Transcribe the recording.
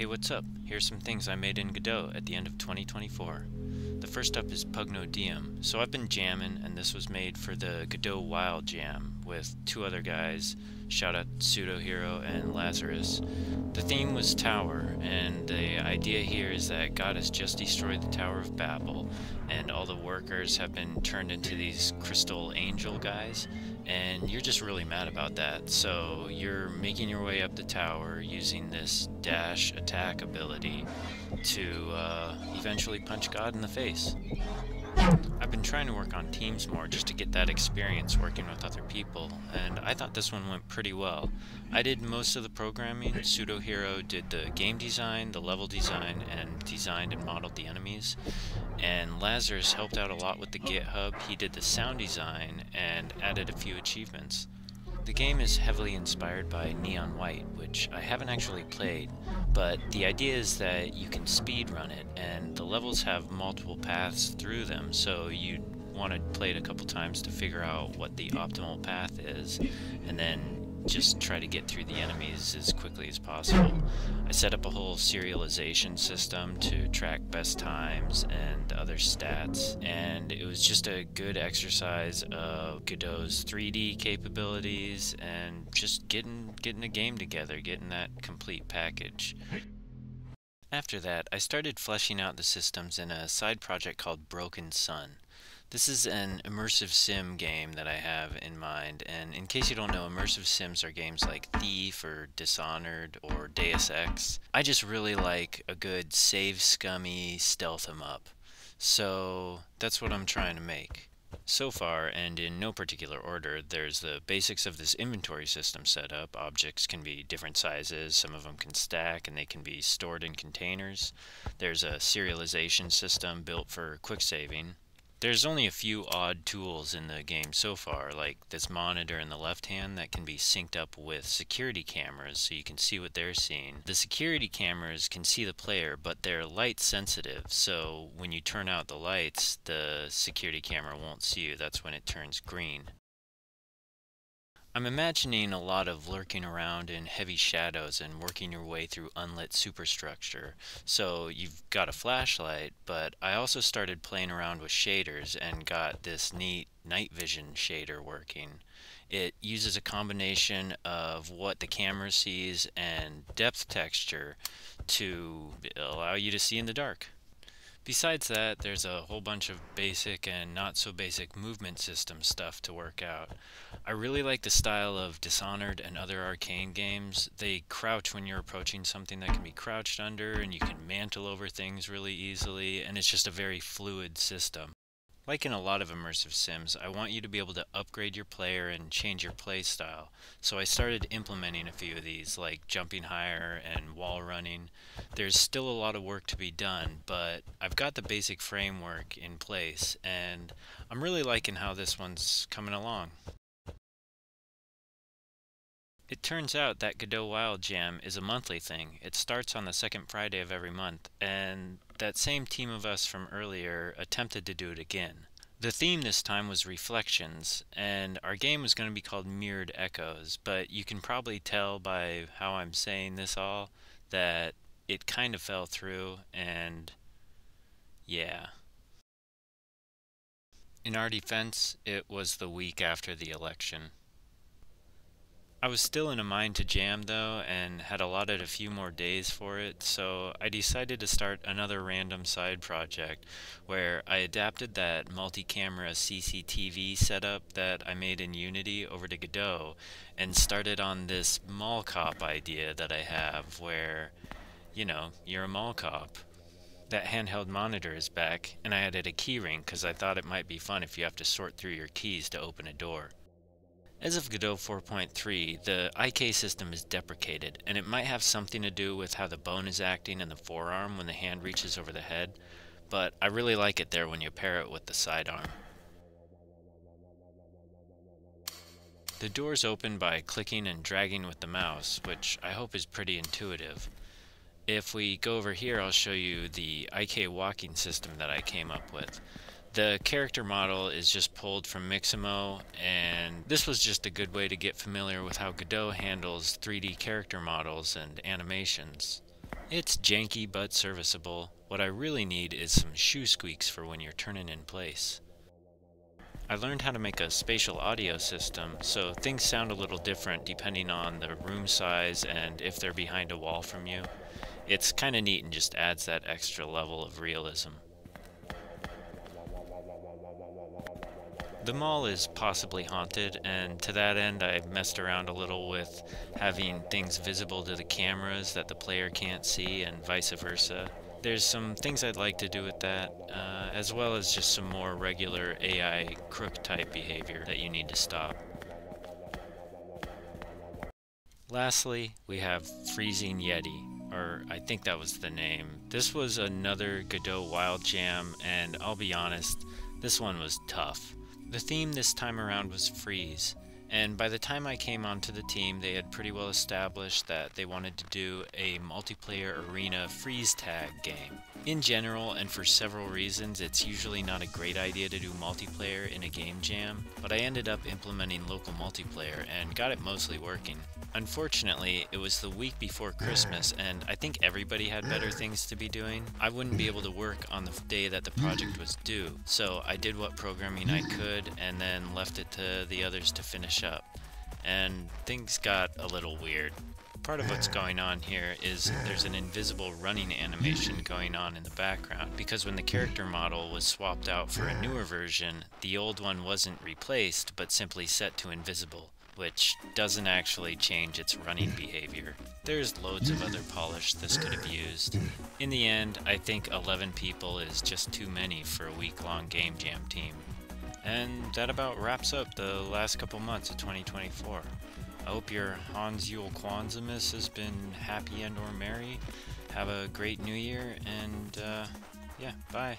Hey what's up? Here's some things I made in Godot at the end of 2024. The first up is Pugno Deum. So I've been jamming and this was made for the Godot Wild Jam with two other guys, shout out Pseudo Hero and Lazarus. The theme was Tower and the idea here is that God has just destroyed the Tower of Babel and all the workers have been turned into these crystal angel guys and you're just really mad about that. So you're making your way up the tower using this dash attack ability to uh, eventually punch God in the face. I've been trying to work on teams more just to get that experience working with other people, and I thought this one went pretty well. I did most of the programming, Pseudo Hero did the game design, the level design, and designed and modeled the enemies, and Lazarus helped out a lot with the GitHub, he did the sound design, and added a few achievements. The game is heavily inspired by Neon White, which I haven't actually played, but the idea is that you can speedrun it, and the levels have multiple paths through them, so you'd want to play it a couple times to figure out what the optimal path is, and then just try to get through the enemies as quickly as possible. I set up a whole serialization system to track best times and other stats, and it was just a good exercise of Godot's 3D capabilities and just getting getting a game together, getting that complete package. After that, I started fleshing out the systems in a side project called Broken Sun. This is an immersive sim game that I have in mind, and in case you don't know, immersive sims are games like Thief or Dishonored or Deus Ex. I just really like a good save scummy stealth em up. So that's what I'm trying to make. So far, and in no particular order, there's the basics of this inventory system set up. Objects can be different sizes, some of them can stack, and they can be stored in containers. There's a serialization system built for quick saving. There's only a few odd tools in the game so far, like this monitor in the left hand that can be synced up with security cameras so you can see what they're seeing. The security cameras can see the player, but they're light sensitive, so when you turn out the lights, the security camera won't see you. That's when it turns green. I'm imagining a lot of lurking around in heavy shadows and working your way through unlit superstructure. So you've got a flashlight, but I also started playing around with shaders and got this neat night vision shader working. It uses a combination of what the camera sees and depth texture to allow you to see in the dark. Besides that, there's a whole bunch of basic and not so basic movement system stuff to work out. I really like the style of Dishonored and other Arkane games. They crouch when you're approaching something that can be crouched under, and you can mantle over things really easily, and it's just a very fluid system. Like in a lot of immersive sims, I want you to be able to upgrade your player and change your play style. So I started implementing a few of these, like jumping higher and wall running. There's still a lot of work to be done, but I've got the basic framework in place, and I'm really liking how this one's coming along. It turns out that Godot Wild Jam is a monthly thing. It starts on the second Friday of every month, and that same team of us from earlier attempted to do it again. The theme this time was Reflections, and our game was going to be called Mirrored Echoes, but you can probably tell by how I'm saying this all that it kind of fell through, and yeah. In our defense, it was the week after the election. I was still in a mind to jam though and had allotted a few more days for it, so I decided to start another random side project where I adapted that multi-camera CCTV setup that I made in Unity over to Godot and started on this mall cop idea that I have where, you know, you're a mall cop. That handheld monitor is back and I added a keyring because I thought it might be fun if you have to sort through your keys to open a door. As of Godot 4.3, the IK system is deprecated, and it might have something to do with how the bone is acting in the forearm when the hand reaches over the head, but I really like it there when you pair it with the sidearm. The doors open by clicking and dragging with the mouse, which I hope is pretty intuitive. If we go over here, I'll show you the IK walking system that I came up with. The character model is just pulled from Mixamo, and this was just a good way to get familiar with how Godot handles 3D character models and animations. It's janky but serviceable. What I really need is some shoe squeaks for when you're turning in place. I learned how to make a spatial audio system, so things sound a little different depending on the room size and if they're behind a wall from you. It's kinda neat and just adds that extra level of realism. The mall is possibly haunted, and to that end I messed around a little with having things visible to the cameras that the player can't see and vice versa. There's some things I'd like to do with that, uh, as well as just some more regular AI crook type behavior that you need to stop. Lastly, we have Freezing Yeti, or I think that was the name. This was another Godot Wild Jam, and I'll be honest, this one was tough. The theme this time around was freeze, and by the time I came onto the team, they had pretty well established that they wanted to do a multiplayer arena freeze tag game. In general, and for several reasons, it's usually not a great idea to do multiplayer in a game jam, but I ended up implementing local multiplayer and got it mostly working. Unfortunately, it was the week before Christmas, and I think everybody had better things to be doing. I wouldn't be able to work on the day that the project was due, so I did what programming I could and then left it to the others to finish up. And things got a little weird. Part of what's going on here is there's an invisible running animation going on in the background because when the character model was swapped out for a newer version, the old one wasn't replaced but simply set to invisible which doesn't actually change its running behavior. There's loads of other polish this could have used. In the end, I think 11 people is just too many for a week-long Game Jam team. And that about wraps up the last couple months of 2024. I hope your Hans Yule Kwanzaamas has been happy and or merry. Have a great new year, and uh, yeah, bye.